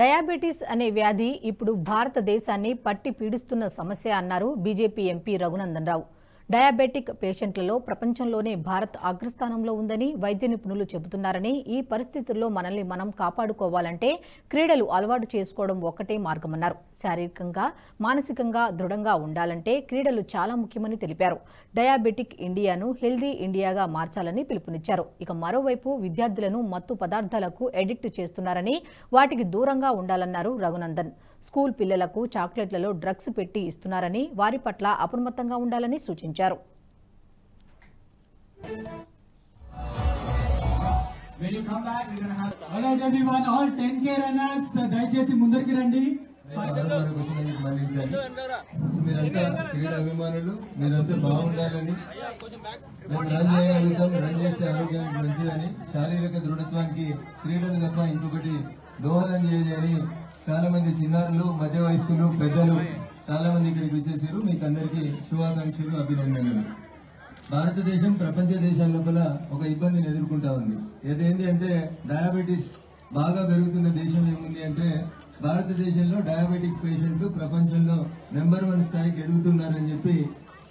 Diabetes అనే వ్యాధి ఇప్పుడు భారతదేశాన్ని పట్టి పీడిస్తున్న సమస్య అన్నారు BJP MP Raghunandan Rao. Diabetic పేషెంట్లలో ప్రపంచంలోనే భారత్ అగ్రస్థానంలో ఉందని వైద్య నిపుణులు చెబుతున్నారని ఈ పరిస్థితుల్లో మనల్ని మనం కాపాడుకోవాలంటే క్రీడలు అలవాటు చేసుకోవడం ఒక్కటే మార్గమన్నారు. శారీరకంగా మానసికంగా దృఢంగా ఉండాలంటే క్రీడలు చాలా ముఖ్యమని తెలిపారు. డయాబెటిక్ ఇండియాను హెల్దీ ఇండియాగా మార్చాలని పిలుపునిచ్చారు. ఇక మరోవైపు విద్యార్థులను మత్తు పదార్థాలకు ఎడిక్ట్ చేస్తున్నారని వాటికి దూరంగా ఉండాలన్నారు రఘునందన్. స్కూల్ పిల్లలకు చాక్లెట్లలో డ్రగ్స్ పెట్టి ఇస్తున్నారని వారి పట్ల అప్రమత్తంగా ఉండాలని సూచించారు. When you come back, we're gonna have. Alright, everyone, all 10k runners, దయచేసి ముందరికి రండి. మీరంతా క్రీడా అభిమానులు మీరంతా బాగుండాలని. మేము రన్ చేయగలుగుతాం రన్ చేస్తే ఆరోగ్యానికి మంచిదని శారీరక దృఢత్వానికి క్రీడలు తప్ప ఇంకొకటి దోహదం చేయని చాలా మంది చిన్నారులు మధ్య వయస్కులు పెద్దలు చాలా మంది ఇక్కడికి వచ్చేసారు. మీకు అందరికీ శుభాకాంక్షలు అభినందనలు. భారతదేశం ప్రపంచ దేశాల లోపల ఒక ఇబ్బందిని ఎదుర్కొంటా ఉంది. ఏదేంటి అంటే డయాబెటీస్ బాగా పెరుగుతున్న దేశం ఏముంది అంటే భారతదేశంలో డయాబెటిక్ పేషెంట్లు ప్రపంచంలో నెంబర్ వన్ స్థాయికి ఎదుగుతున్నారని చెప్పి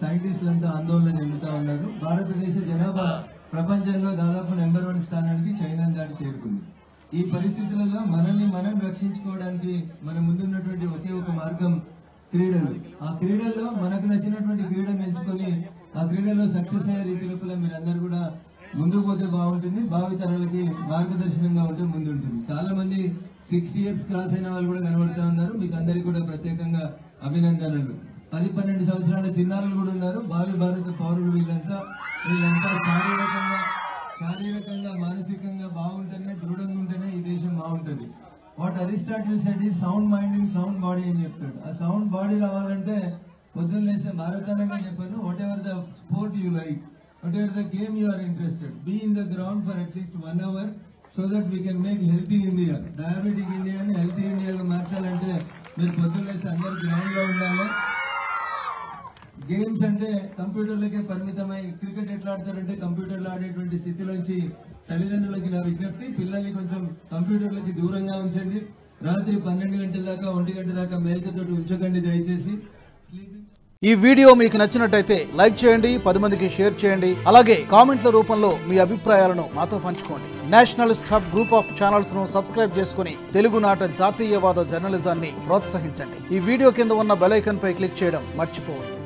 సైంటిస్టులంతా ఆందోళన చెందుతా ఉన్నారు. భారతదేశ జనాభా ప్రపంచంలో దాదాపు నెంబర్ వన్ స్థానానికి చైనా దాటి చేరుకుంది. ఈ పరిస్థితులలో మనల్ని మనం రక్షించుకోవడానికి మన ముందున్నటువంటి ఒకే ఒక మార్గం క్రీడలు. ఆ క్రీడల్లో మనకు నచ్చినటువంటి క్రీడను ఎంచుకొని ఆ క్రీడలో సక్సెస్ అయ్యే రీతి లోపల మీరందరూ కూడా ముందుకు పోతే బాగుంటుంది. భావితరాలకి మార్గదర్శనంగా ఉంటే ముందు ఉంటుంది చాలా మంది సిక్స్టీ ఇయర్స్ క్రాస్ అయిన వాళ్ళు కూడా కనబడుతూ ఉన్నారు. మీకు అందరికీ కూడా ప్రత్యేకంగా అభినందనలు. పది పన్నెండు సంవత్సరాల చిన్నారులు కూడా ఉన్నారు. భావి భారత పౌరులు వీళ్ళంతా. వీళ్ళంతా శారీరకంగా శారీరకంగా మానసికంగా బాగుంటేనే దృఢంగా ఉంటేనే ఈ దేశం బాగుంటుంది. What Aristotle said a sound mind in sound body అని చెప్తాడు. ఆ సౌండ్ బాడీ రావాలంటే పొద్దున్న లేసే మారతానని చెప్పాను. Whatever the sport you like whatever the game you are interested be in the ground for at least one hour so that we can make healthy India diabetic ఇండియాని healthy ఇండియాగా మార్చాలంటే మీరు పొద్దున్న లేసి అందరు గ్రౌండ్లో గేమ్స్ అంటే కంప్యూటర్లకే పరిమితమై క్రికెట్ ఎట్లా ఆడతారంటే కంప్యూటర్లో ఆడేటువంటి స్థితిలోంచి తల్లిదండ్రులకి నా విజ్ఞప్తి పిల్లల్ని కొంచెం కంప్యూటర్లకి దూరంగా ఉంచండి. రాత్రి పన్నెండు గంటల దాకా ఒంటి గంట దాకా మేల్కతోటి ఉంచకండి దయచేసి. ఈ వీడియో మీకు నచ్చినట్టయితే లైక్ చేయండి పది మందికి షేర్ చేయండి. అలాగే కామెంట్ల రూపంలో మీ అభిప్రాయాలను మాతో పంచుకోండి. నేషనలిస్ట్ హబ్ గ్రూప్ ఆఫ్ ఛానల్స్ను సబ్స్క్రైబ్ చేసుకుని తెలుగునాట జాతీయవాద జర్నలిజాన్ని ప్రోత్సహించండి. ఈ వీడియో కింద ఉన్న బెలైకన్ పై క్లిక్ చేయడం మర్చిపోవద్దు.